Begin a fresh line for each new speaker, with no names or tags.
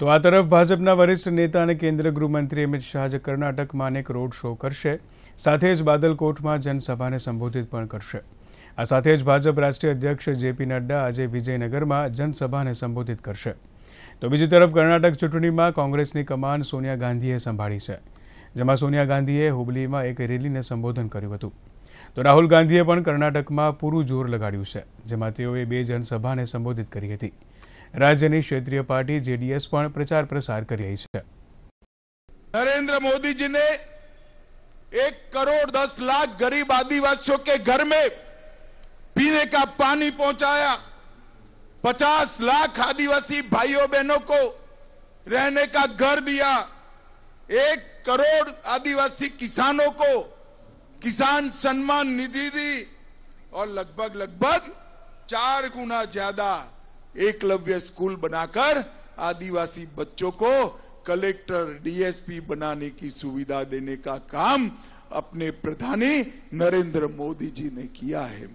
તો આ તરફ ભાજપના વરિષ્ઠ નેતા અને કેન્દ્રીય ગૃહમંત્રી અમિત શાહ આજે કર્ણાટકમાં અનેક રોડ શો કરશે. સાથે જ બાદલકોટમાં જનસભાને સંબોધિત પણ કરશે. આ સાથે જ ભાજપ રાષ્ટ્રીય અધ્યક્ષ જેપી નડ્ડા આજે વિજયનગરમાં જનસભાને સંબોધિત કરશે. તો બીજી તરફ કર્ણાટક ચૂંટણીમાં કોંગ્રેસની કમાન સોનિયા ગાંધીએ સંભાળી છે. જેમાં સોનિયા ગાંધીએ હુબલીમાં એક રેલીને સંબોધન કર્યું હતું. તો રાહુલ ગાંધીએ પણ કર્ણાટકમાં પૂરું જોર લગાડ્યું છે, જેમાં તેઓએ બે જનસભાને સંબોધિત કરી હતી. રાજ્યની ક્ષેત્રીય પાર્ટી જેડીએસ પણ પ્રચાર પ્રસાર કરી રહી છે
नरेंद्र मोदी जी ने एक करोड़ दस लाख गरीब आदिवासियों के घर में पीने का पानी पहुंचाया पचास लाख आदिवासी भाइयों बहनों को रहने का घर दिया एक करोड़ आदिवासी किसानों को किसान सम्मान निधि दी और लगभग लगभग चार गुना ज्यादा एकलव्य स्कूल बनाकर आदिवासी बच्चों को कलेक्टर, डीएसपी बनाने की सुविधा देने का काम अपने प्रधानी नरेंद्र मोदी जी ने किया है